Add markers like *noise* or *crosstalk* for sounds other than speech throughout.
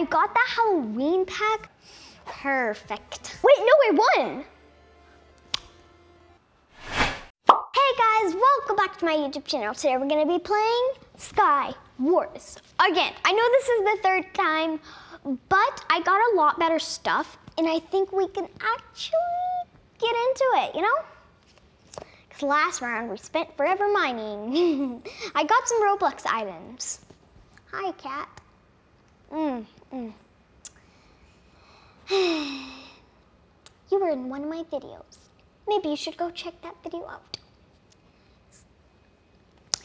I got that Halloween pack. Perfect. Wait, no, I won. Hey guys, welcome back to my YouTube channel. Today we're gonna be playing Sky Wars. Again, I know this is the third time, but I got a lot better stuff and I think we can actually get into it, you know? Because last round we spent forever mining. *laughs* I got some Roblox items. Hi, cat. Mm, mm. *sighs* you were in one of my videos. Maybe you should go check that video out.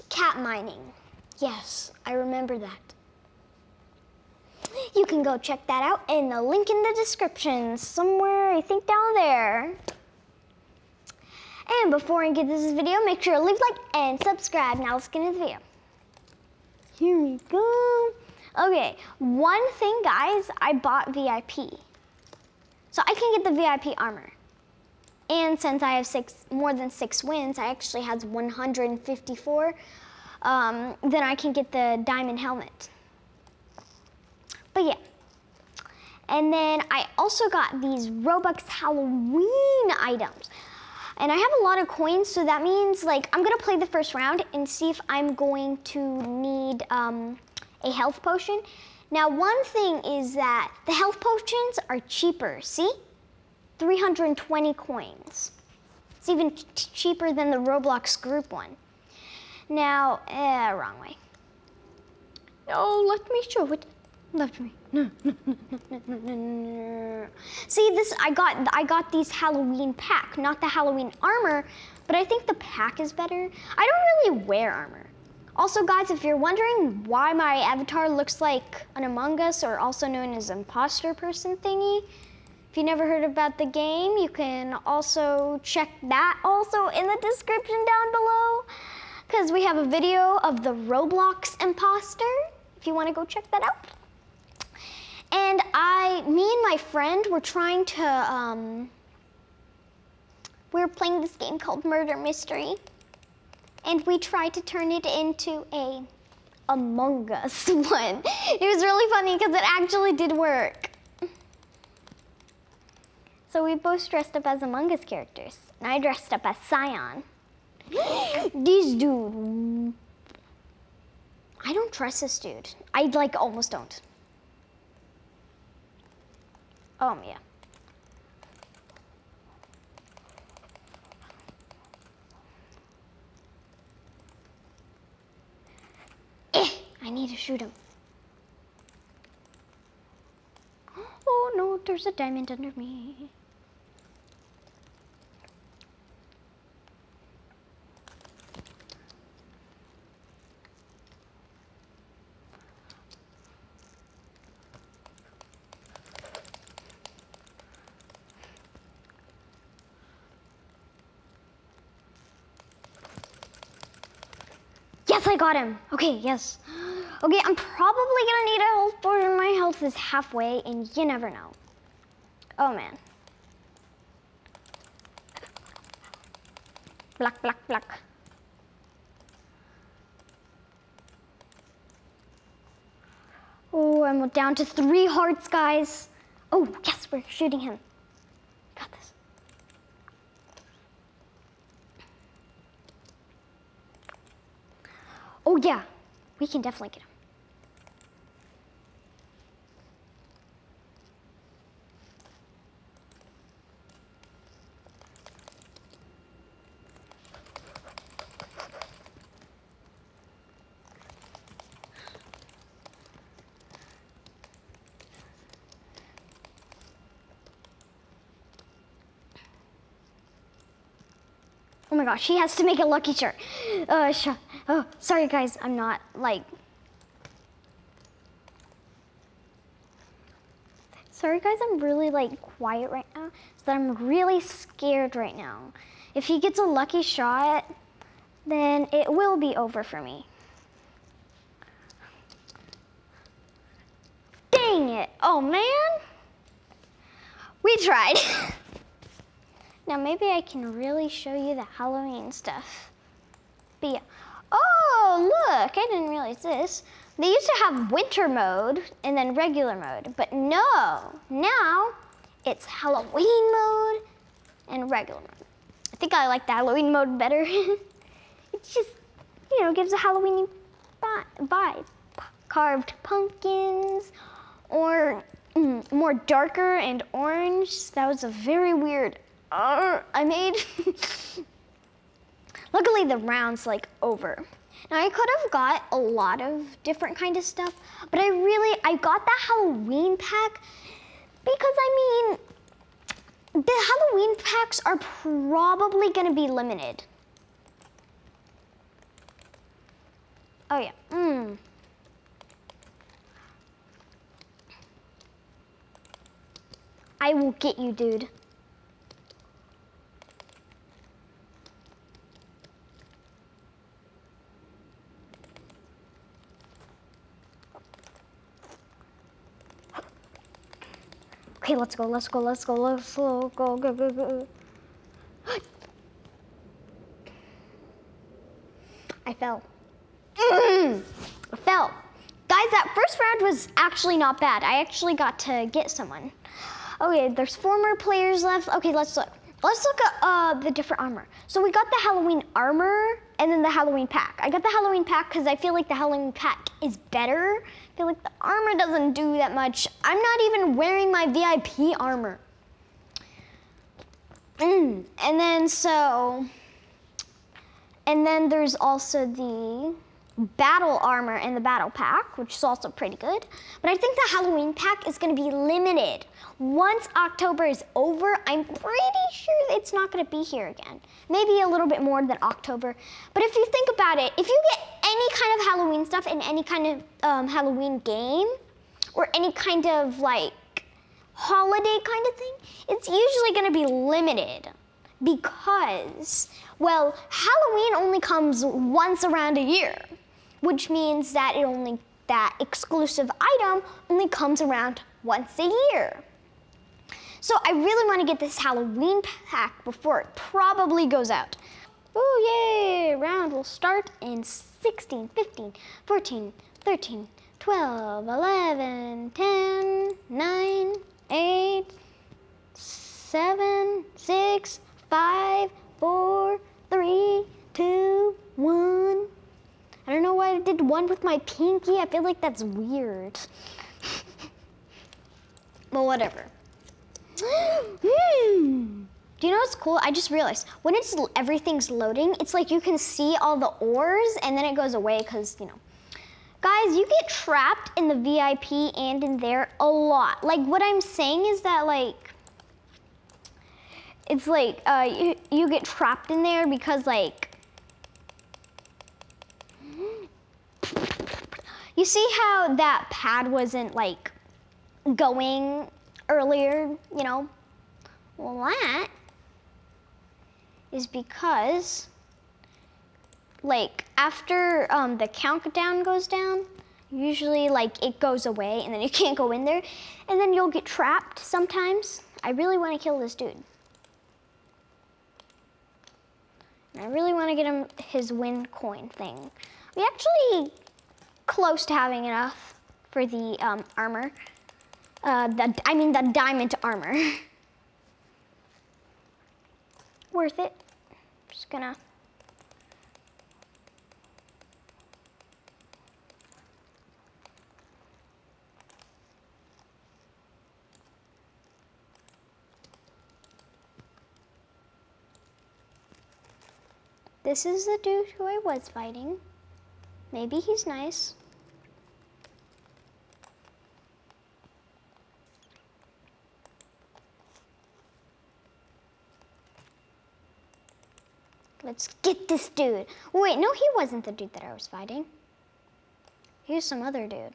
Cat mining. Yes, I remember that. You can go check that out in the link in the description, somewhere, I think down there. And before I get this video, make sure to leave a like and subscribe. Now let's get into the video. Here we go. Okay, one thing, guys, I bought VIP. So I can get the VIP armor. And since I have six, more than six wins, I actually has 154, um, then I can get the diamond helmet. But yeah. And then I also got these Robux Halloween items. And I have a lot of coins, so that means like I'm gonna play the first round and see if I'm going to need um, a health potion. Now one thing is that the health potions are cheaper, see? 320 coins. It's even cheaper than the Roblox group one. Now, eh, wrong way. Oh, let me show it. Let me. No, no, no, no, no, no, no. See this? I got I got these Halloween pack, not the Halloween armor, but I think the pack is better. I don't really wear armor. Also, guys, if you're wondering why my avatar looks like an Among Us, or also known as imposter person thingy, if you never heard about the game, you can also check that also in the description down below, because we have a video of the Roblox imposter, if you want to go check that out. And I, me and my friend were trying to, um, we were playing this game called Murder Mystery. And we tried to turn it into a Among Us *laughs* one. It was really funny because it actually did work. So we both dressed up as Among Us characters. And I dressed up as cyan. *gasps* this dude. I don't trust this dude. I like almost don't. Oh, yeah. Eh, I need to shoot him. Oh no, there's a diamond under me. Yes, I got him. Okay, yes. Okay, I'm probably gonna need a health potion. My health is halfway, and you never know. Oh, man. Black, black, black. Oh, I'm down to three hearts, guys. Oh, yes, we're shooting him. Got this. Oh yeah, we can definitely get him. Oh my gosh, he has to make a lucky shirt. Uh, Oh, sorry guys, I'm not like. Sorry guys, I'm really like quiet right now. So that I'm really scared right now. If he gets a lucky shot, then it will be over for me. Dang it. Oh man. We tried. *laughs* now maybe I can really show you the Halloween stuff. But yeah. Oh, look, I didn't realize this. They used to have winter mode and then regular mode, but no, now it's Halloween mode and regular mode. I think I like the Halloween mode better. *laughs* it's just, you know, gives a Halloween vibe. Carved pumpkins or mm, more darker and orange. That was a very weird uh, I made. *laughs* Luckily the round's like over. Now I could have got a lot of different kind of stuff, but I really, I got that Halloween pack because I mean, the Halloween packs are probably gonna be limited. Oh yeah, mmm. I will get you, dude. Okay, let's go, let's go, let's go, let's go, go, go, go, go. *gasps* I fell. Mm, I fell. Guys, that first round was actually not bad. I actually got to get someone. Okay, there's four more players left. Okay, let's look. Let's look at uh, the different armor. So we got the Halloween armor and then the Halloween pack. I got the Halloween pack because I feel like the Halloween pack is better. I feel like the armor doesn't do that much. I'm not even wearing my VIP armor. Mm. And then so, and then there's also the battle armor in the battle pack, which is also pretty good. But I think the Halloween pack is gonna be limited. Once October is over, I'm pretty sure it's not gonna be here again. Maybe a little bit more than October. But if you think about it, if you get any kind of Halloween stuff in any kind of um, Halloween game, or any kind of like holiday kind of thing, it's usually gonna be limited because, well, Halloween only comes once around a year which means that it only that exclusive item only comes around once a year. So I really want to get this Halloween pack before it probably goes out. Oh yay! Round will start in 16, 15, 14, 13, 12, 11, 10, 9, 8, 7, 6, 5, 4, 3, 2, 1. I don't know why I did one with my pinky. I feel like that's weird. but whatever. *gasps* hmm. Do you know what's cool? I just realized when it's everything's loading, it's like you can see all the ores and then it goes away because, you know. Guys, you get trapped in the VIP and in there a lot. Like what I'm saying is that like, it's like uh, you, you get trapped in there because like You see how that pad wasn't like going earlier, you know? Well, that is because like after um, the countdown goes down, usually like it goes away and then you *laughs* can't go in there and then you'll get trapped sometimes. I really want to kill this dude. I really want to get him his win coin thing. We actually close to having enough for the um, armor. Uh, the, I mean the diamond armor. *laughs* Worth it. Just gonna This is the dude who I was fighting. Maybe he's nice. Let's get this dude. Wait, no, he wasn't the dude that I was fighting. Here's some other dude.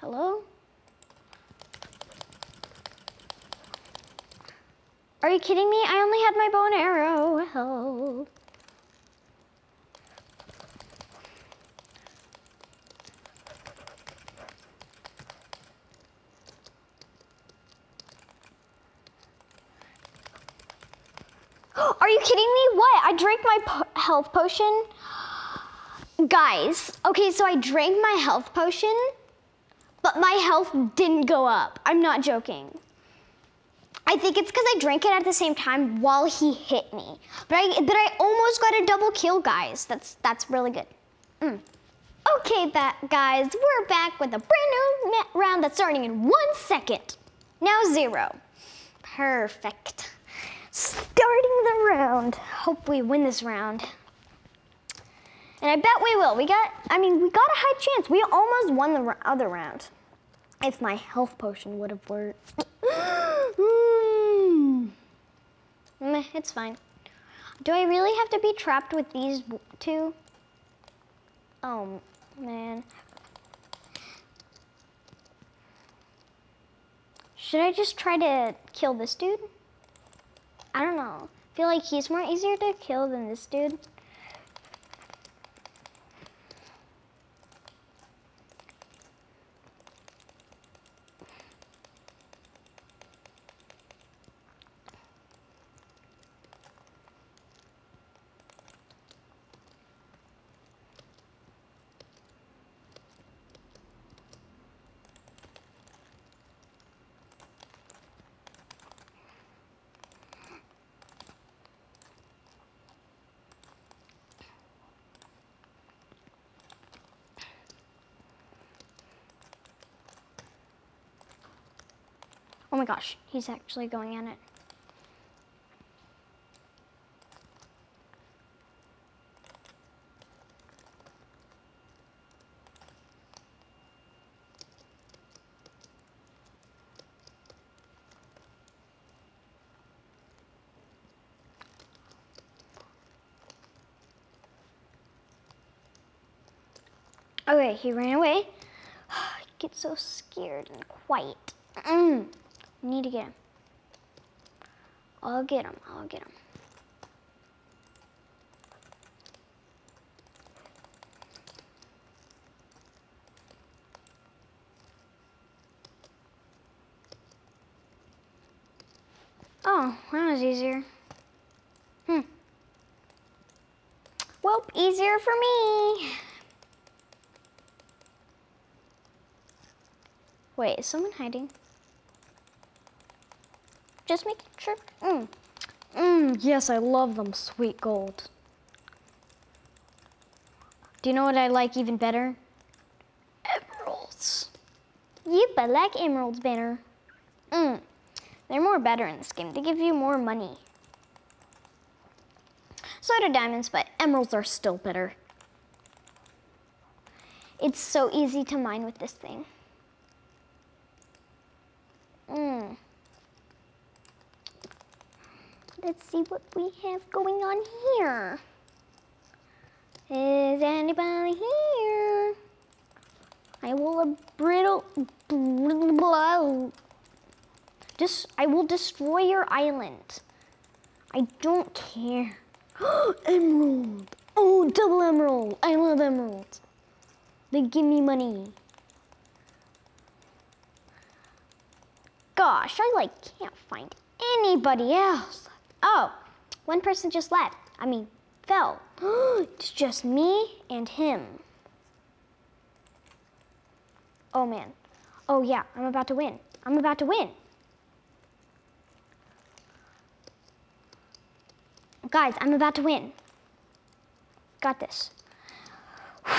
Hello? Are you kidding me? I only had my bow and arrow. Help. *gasps* Are you kidding me? What? I drank my po health potion. Guys, okay, so I drank my health potion, but my health didn't go up. I'm not joking. I think it's because I drank it at the same time while he hit me. But I, but I almost got a double kill, guys. That's, that's really good. Mm. Okay, guys, we're back with a brand new round that's starting in one second. Now zero. Perfect. Starting the round. Hope we win this round. And I bet we will. We got, I mean, we got a high chance. We almost won the other round. If my health potion would have worked. *gasps* Meh, it's fine. Do I really have to be trapped with these two? Oh, man. Should I just try to kill this dude? I don't know. I feel like he's more easier to kill than this dude. Oh my gosh, he's actually going in it. Okay, he ran away. *sighs* I get so scared and quiet. Mm. Need to get him. I'll get him. I'll get him. Oh, that was easier. Hmm. Well, easier for me. Wait, is someone hiding? Just making sure. Mmm. Mmm, yes, I love them. Sweet gold. Do you know what I like even better? Emeralds. Yep, I like emeralds better. Mmm. They're more better in this game. They give you more money. So do diamonds, but emeralds are still better. It's so easy to mine with this thing. Mmm. Let's see what we have going on here. Is anybody here? I will brittle, just, I will destroy your island. I don't care. *gasps* emerald. Oh, double emerald. I love emeralds. They give me money. Gosh, I like can't find anybody else. Oh, one person just left. I mean, fell. *gasps* it's just me and him. Oh man. Oh yeah, I'm about to win. I'm about to win. Guys, I'm about to win. Got this. *sighs*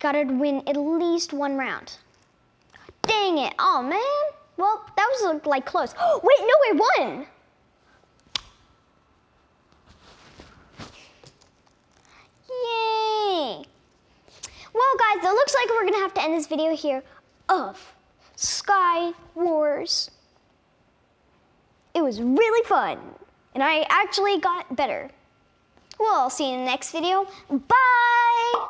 Gotta win at least one round. Dang it. Oh man. Well, that was like close. *gasps* Wait, no, I won. Well, guys, it looks like we're gonna have to end this video here of Sky Wars. It was really fun, and I actually got better. Well, I'll see you in the next video. Bye!